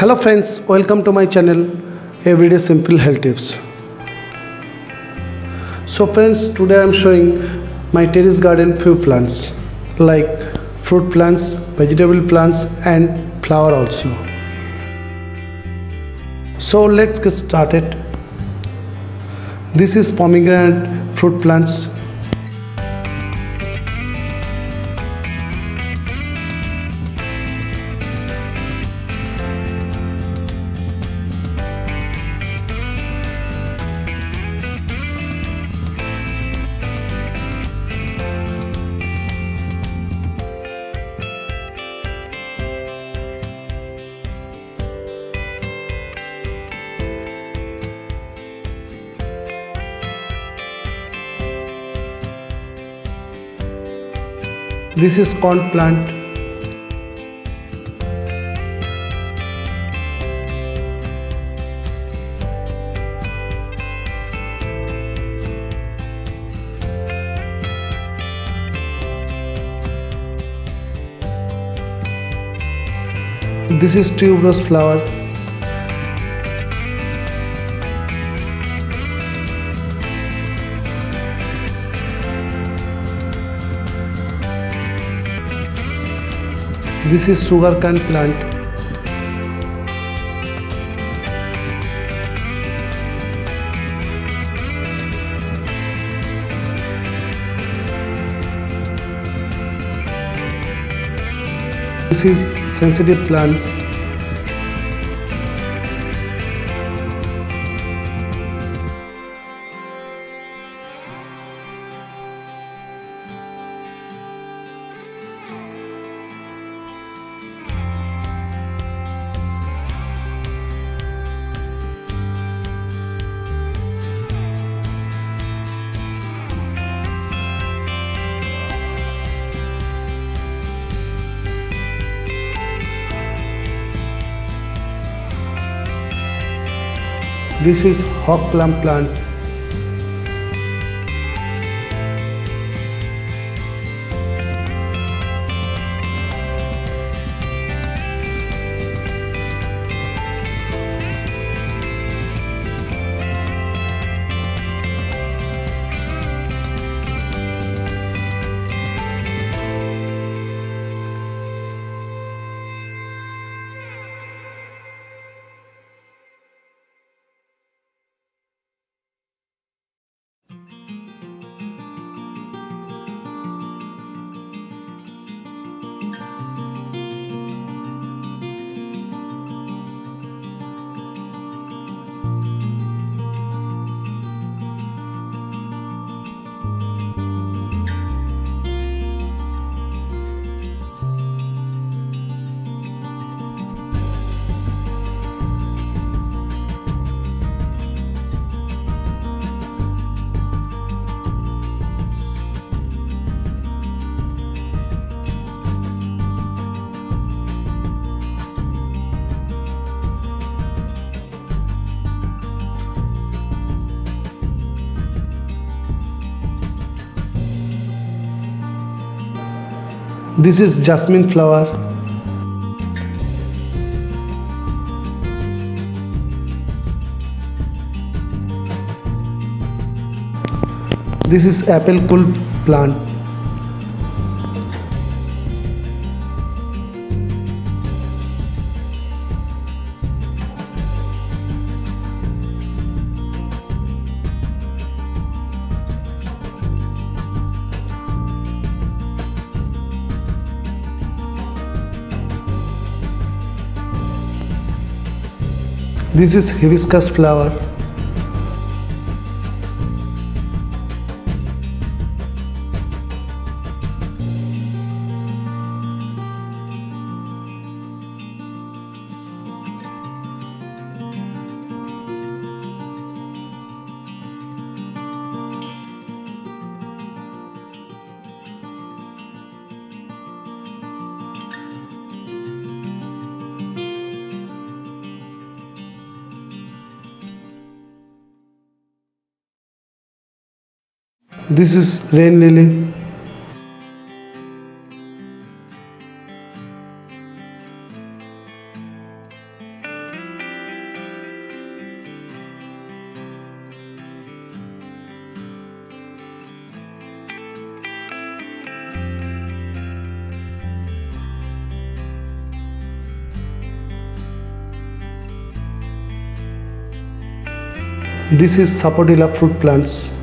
Hello friends, welcome to my channel Everyday Simple Health Tips. So friends, today I am showing my terrace garden few plants like fruit plants, vegetable plants and flower also. So let's get started. This is pomegranate fruit plants This is corn plant. This is tuberose flower. This is sugarcane plant. This is sensitive plant. This is hog plum plant. This is jasmine flower. This is apple kul plant. This is hibiscus flower. This is rain lily. This is sapodilla fruit plants.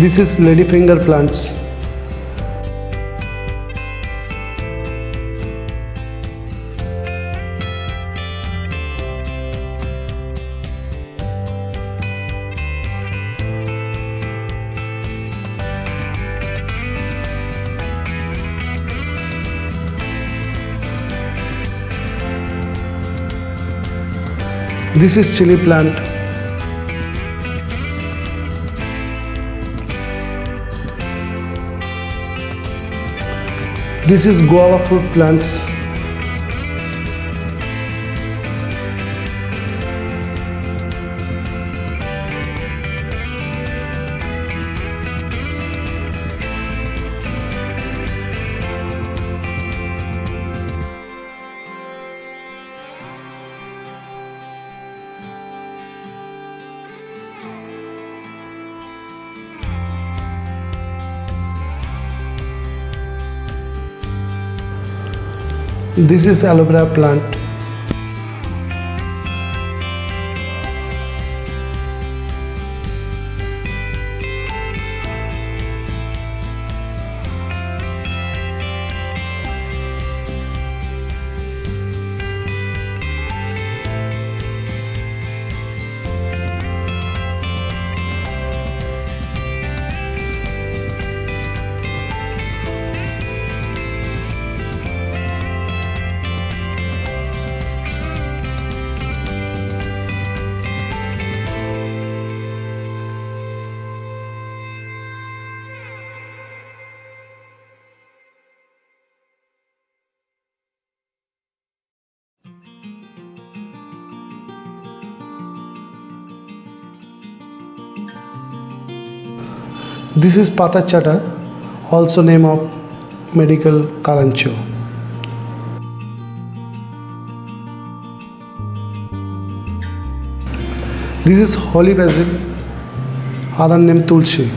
This is ladyfinger plants. This is chili plant. This is guava fruit plants. This is aloe vera plant. This is Patharchatta, also name of medical kalanchoe. This is holy basil, other name tulsi.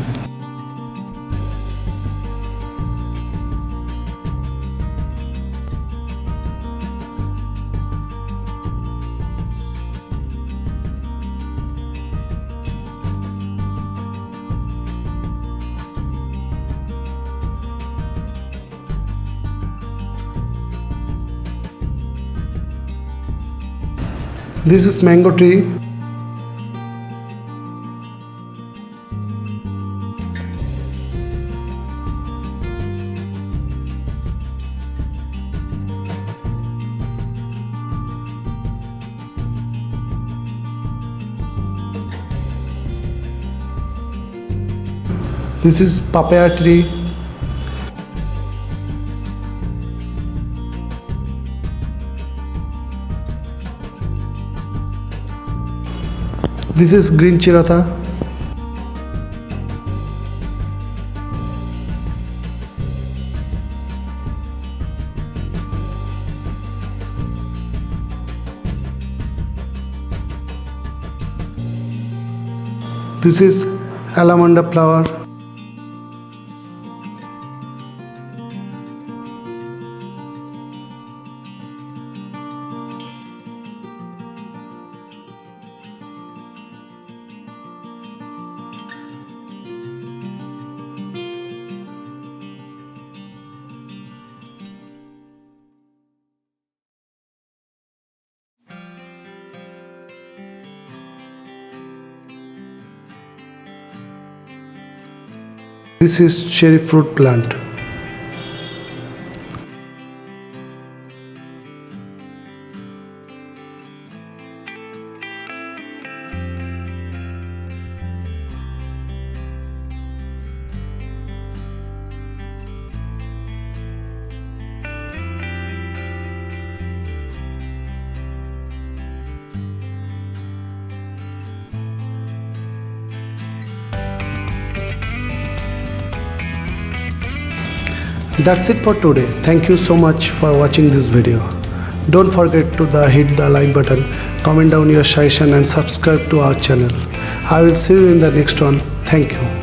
This is mango tree. This is papaya tree. This is green chiratha. This is alamanda flower. This is cherry fruit plant. That's it for today. Thank you so much for watching this video. Don't forget to the hit the like button, comment down your suggestion and subscribe to our channel. I will see you in the next one. Thank you.